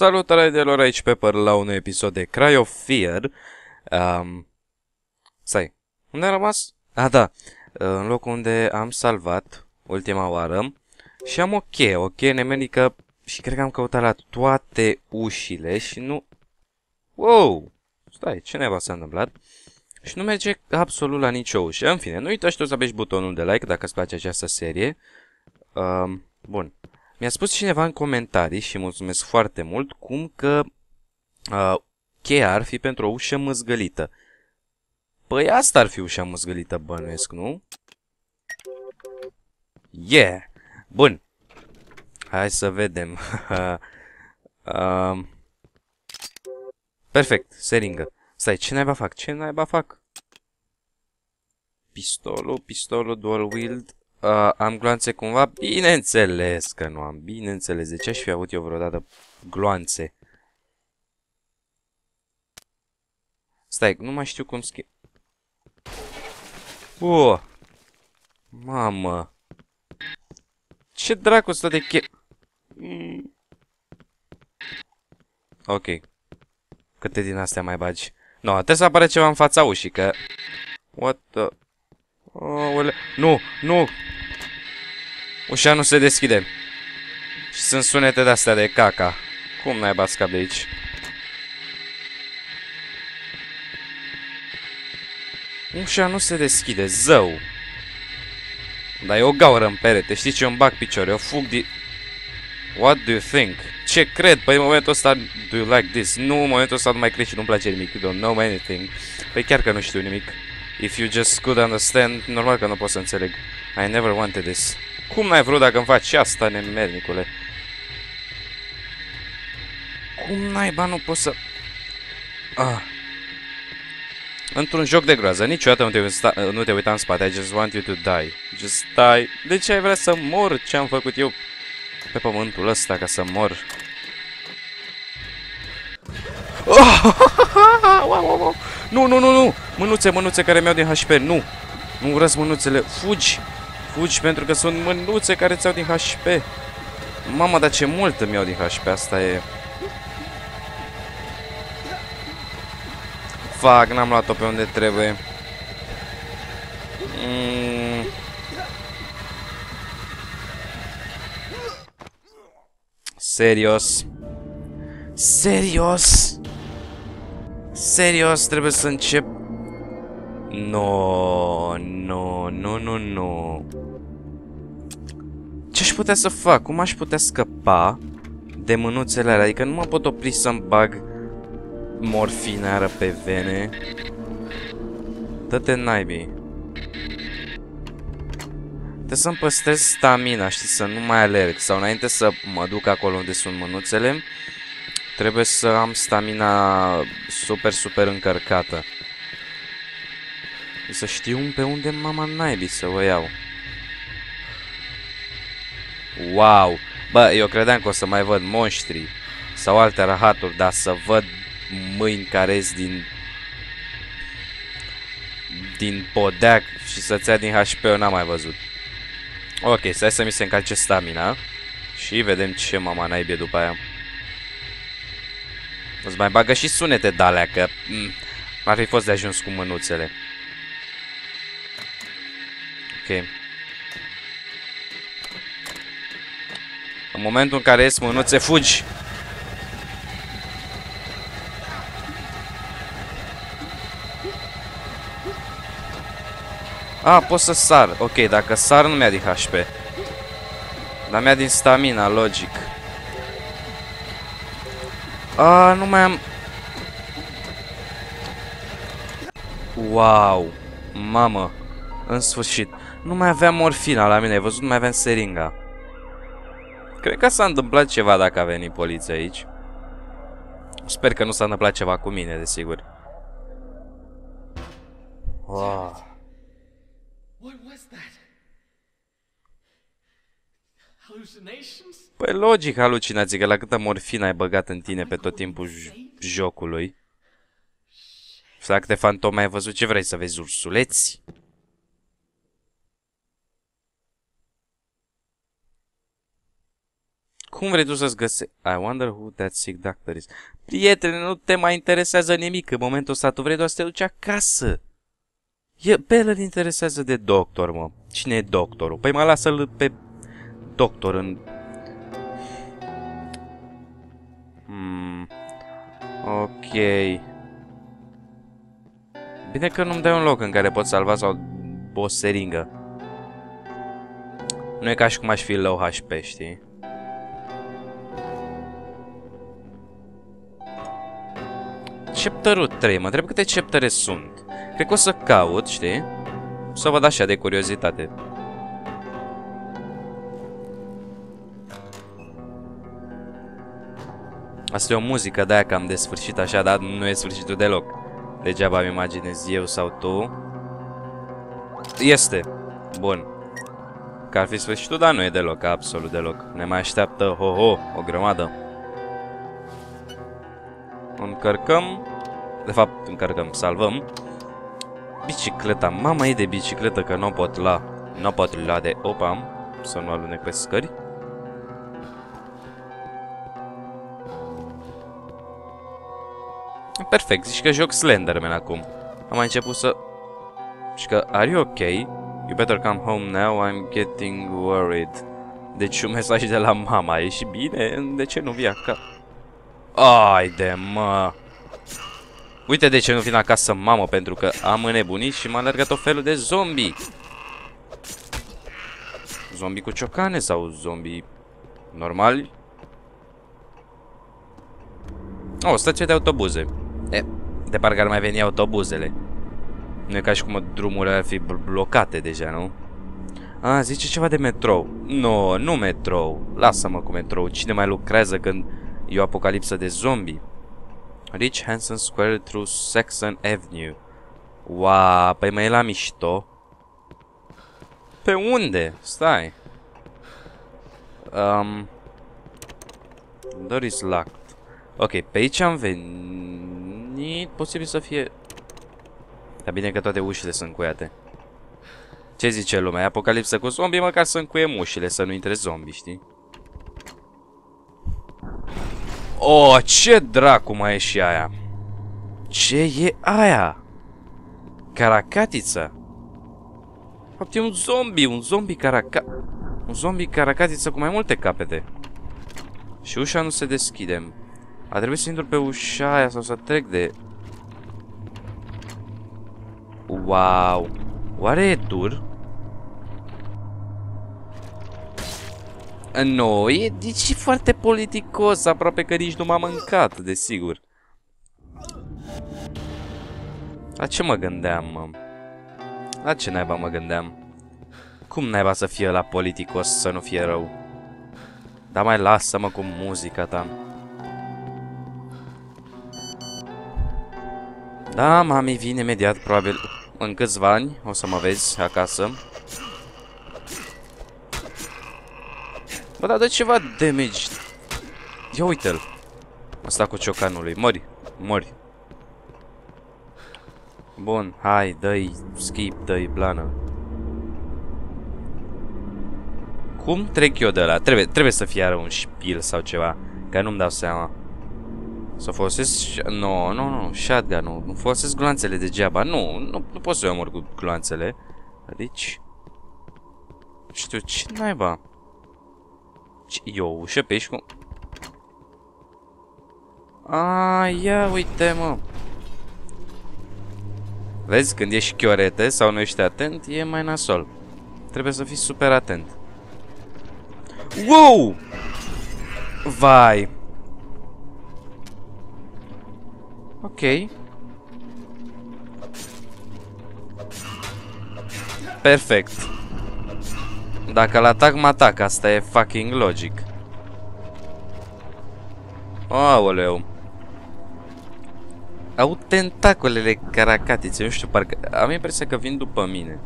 Salutare de lor aici Pepper la un episod de Cry of Fear. Um, stai, unde am rămas? Ah, da, în locul unde am salvat ultima oară și am o cheie, o cheie nemenică și cred că am căutat la toate ușile și nu... Wow! Stai, ce neva s-a întâmplat? Și nu merge absolut la nicio ușă. În fine, nu uitați tu să apeși butonul de like dacă îți place această serie. Um, bun. Mi-a spus cineva în comentarii și mulțumesc foarte mult cum că uh, cheia ar fi pentru o ușă măzgălită. Păi asta ar fi ușa măzgălită, bănuiesc, nu? Yeah! Bun. Hai să vedem. uh, perfect, seringă. Stai, ce naiba fac? Ce naiba fac? Pistolul, pistolul dual wield. Uh, am gloanțe cumva? Bineînțeles că nu am. Bineînțeles. De ce aș fi avut eu vreodată gloanțe? Stai, nu mai știu cum schimb. Uh! Mamă! Ce dracu stă de che... Mm. Ok. Câte din astea mai bagi? No, trebuie să apare ceva în fața ușii, că... What the... Oh, nu, nu! Ușa nu se deschide. Și sunt sunete de-astea de caca. Cum n-ai bascat de aici? Ușa nu se deschide, zău. Dar e o gaură în perete, știi ce? Eu îmi bag picior, eu fug de... What do you think? Ce cred? Păi în momentul ăsta, do you like this? Nu, în momentul ăsta nu mai cred și nu-mi place nimic. You don't know anything. Păi chiar că nu știu nimic. If you just could understand, normal că nu pot să înțeleg. I never wanted this. Cum n-ai vrut dacă îmi faci asta, nemernicule? Cum naiba nu pot să... Ah. Într-un joc de groază, niciodată nu te, uita, nu te uita în spate, I just want you to die. Just die. De ce ai vrea să mor? Ce am făcut eu pe pământul ăsta ca să mor? Oh! Nu, nu, nu, nu! Mânuțe, mânuțe care mi-au din HP, nu! Nu urăsc mânuțele, fugi! Fugi pentru că sunt mânuțe care ți-au din HP. Mama, dar ce mult îmi iau din HP, asta e... Fac, n-am luat-o pe unde trebuie. Mm. Serios. Serios. Serios, trebuie să încep No, no, no, no, no. Ce aș putea să fac? Cum aș putea scăpa de mânuțele alea? Adică nu mă pot opri să-mi bag morfinară pe vene. Dă-te naibii. Trebuie să-mi păstrez stamina, știi, să nu mai alerg. Sau înainte să mă duc acolo unde sunt mânuțele, trebuie să am stamina super, super încărcată. Să știu pe unde mama naibii să o iau. Wow! Bă, eu credeam că o să mai văd monștri sau alte rahaturi, dar să văd mâini care ies din din podeac și să-ți ia din HP eu n-am mai văzut. Ok, stai să mi se încarce stamina și vedem ce mama naibie după aia. Îți mai bagă și sunete de alea, că mm, ar fi fost de ajuns cu mânuțele. În momentul în care ies mânuțe, fugi! A, ah, pot să sar. Ok, dacă sar nu mi-a din HP. Dar mi-a din stamina, logic. A, ah, nu mai am... Wow! Mamă! În sfârșit. Nu mai aveam morfina la mine, ai văzut? Nu mai aveam seringa. Cred că s-a întâmplat ceva dacă a venit poliția aici. Sper că nu s-a întâmplat ceva cu mine, desigur. Wow. Păi logic halucinații, că la câtă morfină ai băgat în tine pe tot timpul jocului. Sau câte fantome ai văzut, ce vrei să vezi, ursuleți? Cum vrei tu să-ți găsești? I wonder who that sick doctor is. Prietene, nu te mai interesează nimic. În momentul ăsta tu vrei doar să te duci acasă. E, pe el îl interesează de doctor, mă. Cine e doctorul? Păi mă lasă-l pe doctor în... Hmm. Ok. Bine că nu-mi dai un loc în care pot salva sau o seringă. Nu e ca și cum aș fi low HP, știi? Chapterul 3, mă întreb câte chaptere sunt. Cred că o să caut, știi? Să văd așa de curiozitate. Asta e o muzică de aia cam de sfârșit așa, dar nu e sfârșitul deloc. Degeaba îmi imaginez eu sau tu. Este. Bun. Că ar fi sfârșitul, dar nu e deloc, absolut deloc. Ne mai așteaptă, ho-ho, o grămadă. Încărcăm. De fapt, încărcăm, salvăm. Bicicleta, mama e de bicicletă că nu pot la. Nu pot lua de opa, să nu alunec pe scări. Perfect, zici că joc Slenderman acum. Am mai început să... Și că, are you okay? You better come home now, I'm getting worried. Deci un mesaj de la mama, e și bine? De ce nu vii acasă? Ai de mă! Uite de ce nu vin acasă, mamă, pentru că am înnebunit și m-a alergat o felul de zombi. Zombi cu ciocane sau zombi normali? Oh, stație de autobuze. E, de parcă ar mai veni autobuzele. Nu e ca și cum drumurile ar fi blocate deja, nu? A, zice ceva de metrou. Nu, no, nu metrou. Lasă-mă cu metrou. Cine mai lucrează când e o apocalipsă de zombi? Rich Hanson Square through Saxon Avenue. Wow, păi mai e la mișto. Pe unde? Stai. Um, door is locked. Ok, pe aici am venit. Posibil să fie... Dar bine că toate ușile sunt cuiate. Ce zice lumea? Apocalipsă cu zombie, măcar să încuiem ușile, să nu intre zombie, știi? Oh, ce dracu mai e și aia? Ce e aia? Caracatiță? Fapt, e un zombie, un zombie caraca... Un zombie caracatiță cu mai multe capete. Și ușa nu se deschide. A trebuit să intru pe ușa aia sau să trec de... Wow! Oare e dur? Nu, e, deci foarte politicos, aproape că nici nu m-a mâncat, desigur. La ce mă gândeam, mă? La ce naiba mă gândeam? Cum naiba să fie la politicos să nu fie rău? Dar mai lasă-mă cu muzica ta. Da, mami vine imediat, probabil în câțiva ani o să mă vezi acasă. Bă, dar dă ceva damage. Ia uite-l. Asta cu ciocanului. Mori, mori. Bun, hai, dă-i skip, dă-i blană. Cum trec eu de la? Trebuie, trebuie să fie un șpil sau ceva, că nu-mi dau seama. Să folosesc... Nu, nu, nu, shotgun-ul. Nu folosesc gloanțele degeaba. Nu, nu, nu pot să eu omor cu gloanțele. Deci... Știu, ce naiba? E o ușă pe aici cum... A, ia uite, mă. Vezi, când ești chiorete sau nu ești atent, e mai nasol. Trebuie să fii super atent. Wow! Vai! Ok. Perfect. Dacă-l atac, mă atac. Asta e fucking logic. Aoleu. Au tentacolele caracatițe. Nu știu, parcă... Am impresia că vin după mine.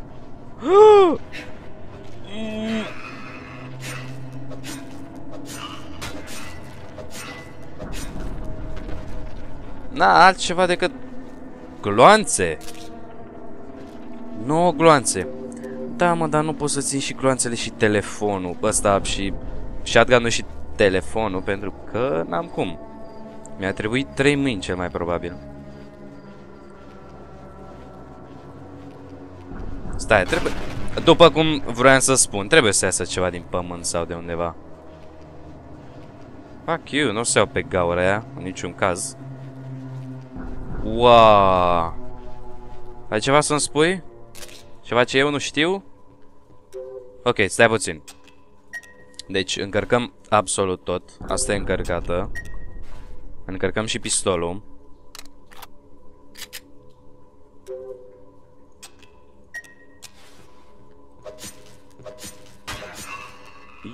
Na, altceva decât gloanțe. Nu gloanțe. Da, mă, dar nu pot să țin și gloanțele și telefonul ăsta și shotgun și telefonul pentru că n-am cum. Mi-a trebuit trei mâini cel mai probabil. Stai, trebuie... După cum vreau să spun, trebuie să iasă ceva din pământ sau de undeva. Fuck you, nu o să iau pe gaura aia, în niciun caz. Wow. Ai ceva să-mi spui? Ceva ce eu nu știu? Ok, stai puțin. Deci, încărcăm absolut tot. Asta e încărcată. Încărcăm și pistolul.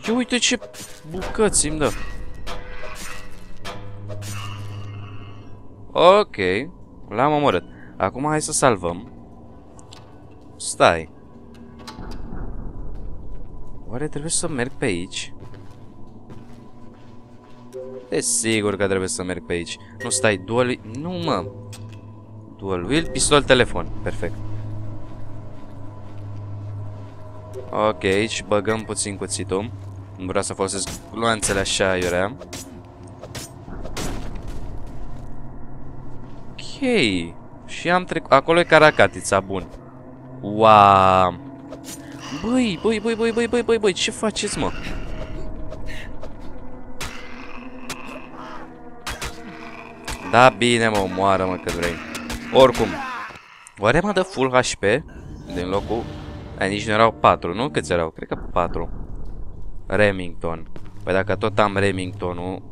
Ia uite ce bucăți îmi dă. Ok. L-am omorât. Acum hai să salvăm. Stai. Oare trebuie să merg pe aici? Desigur că trebuie să merg pe aici. Nu stai, dual... Nu, mă. Dual wheel, pistol, telefon. Perfect. Ok, aici băgăm puțin cuțitul. Nu vreau să folosesc gloanțele așa, iurea. Ok. Și am trecut... Acolo e caracatița, bun. Wow. Băi, băi, băi, băi, băi, băi, băi, băi, ce faceți, mă? Da, bine, mă, omoară-mă cât vrei. Oricum. Oare mă dă full HP din locul... Ai, nici nu erau 4, nu? Câți erau? Cred că 4. Remington. Păi dacă tot am Remingtonul...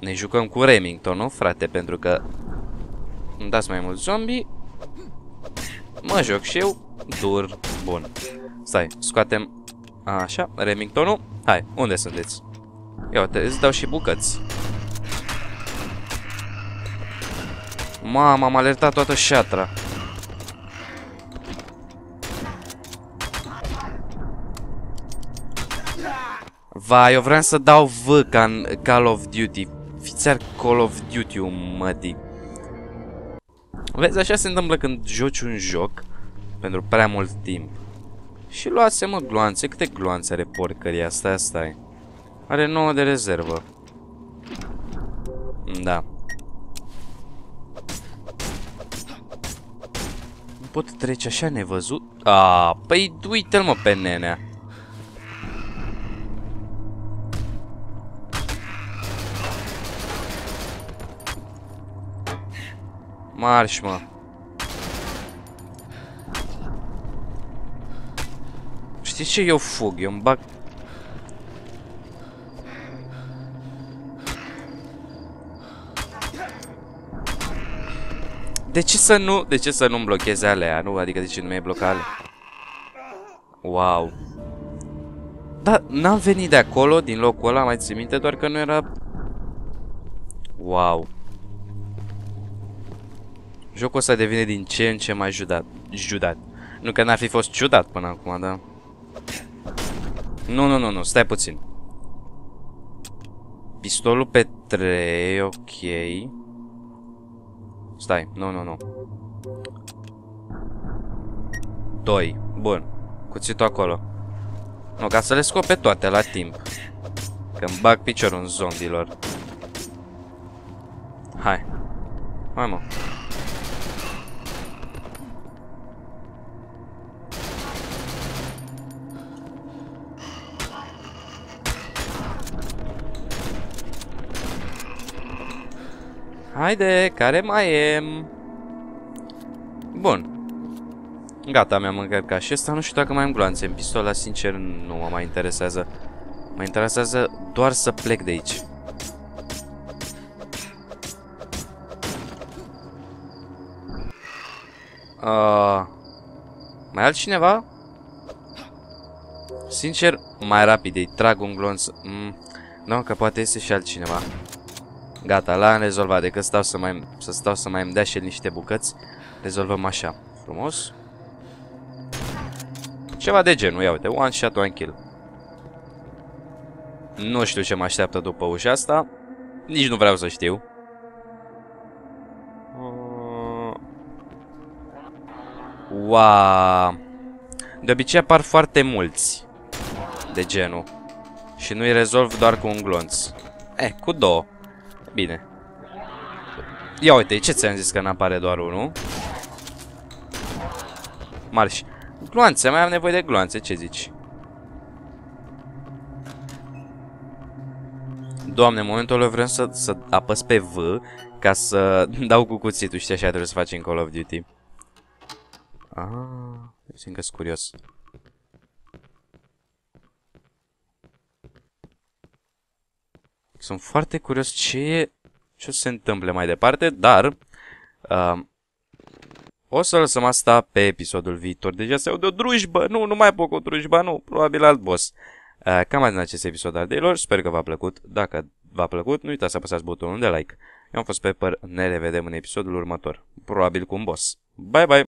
Ne jucăm cu Remington, nu, frate? Pentru că... Îmi dați mai mulți zombie. Mă joc și eu. Dur. Bun. Stai, scoatem... Așa, Remingtonul. Hai, unde sunteți? Ia uite, îți dau și bucăți. Mamă, am alertat toată șatra. Vai, eu vreau să dau V ca în Call of Duty. Fiți Call of Duty, mătii. Vezi, așa se întâmplă când joci un joc pentru prea mult timp. Și luați mă gloanțe. Câte gloanțe are porcăria asta? Stai. Are 9 de rezervă. Da. Nu pot trece așa nevăzut? Ah, păi uite-l mă pe nenea. Marș, mă. Știți ce? Eu fug, eu îmi bag... De ce să nu... De ce să nu-mi blocheze alea, nu? Adică de ce nu mi-ai blocat alea? Wow. Da, n-am venit de acolo, din locul ăla, mai ții minte, doar că nu era... Wow. Jocul ăsta devine din ce în ce mai judat. Judat. Nu că n-ar fi fost ciudat până acum, da? Nu, nu, nu, nu, stai puțin. Pistolul pe 3, ok. Stai, nu, nu, nu. 2, bun. Cuțitul acolo. Nu, ca să le scop pe toate la timp. Că-mi bag piciorul în zombilor. Hai. Hai, mă. Haide, care mai e? Bun. Gata, mi-am încărcat și ăsta. Nu știu dacă mai am gloanțe în pistola, sincer, nu mă mai interesează. Mă interesează doar să plec de aici. Uh, mai altcineva? Sincer, mai rapid, îi trag un glonț. Mm, nu, că poate este și altcineva. Gata, l-am rezolvat. Decât stau să, mai, să stau să mai îmi dea și el niște bucăți, rezolvăm așa. Frumos. Ceva de genul, ia uite, one shot, one kill. Nu știu ce mă așteaptă după ușa asta. Nici nu vreau să știu. Wow. De obicei apar foarte mulți de genul. Și nu-i rezolv doar cu un glonț. Eh, cu două. Bine. Ia uite, ce ți-am zis că n-apare doar unul? Marș. Gloanțe, mai am nevoie de gloanțe, ce zici? Doamne, în momentul ăla vreau să, să apăs pe V ca să dau cu cuțitul, știi, așa trebuie să faci în Call of Duty. Ah, eu simt că sunt curios. Sunt foarte curios ce, ce se întâmple mai departe, dar uh, o să lăsăm asta pe episodul viitor. Deja se aude o drujbă, nu, nu mai pot cu o drujbă, nu, probabil alt boss. Uh, cam atât în acest episod al deilor, sper că v-a plăcut. Dacă v-a plăcut, nu uitați să apăsați butonul de like. Eu am fost Pepper, ne revedem în episodul următor, probabil cu un boss. Bye bye!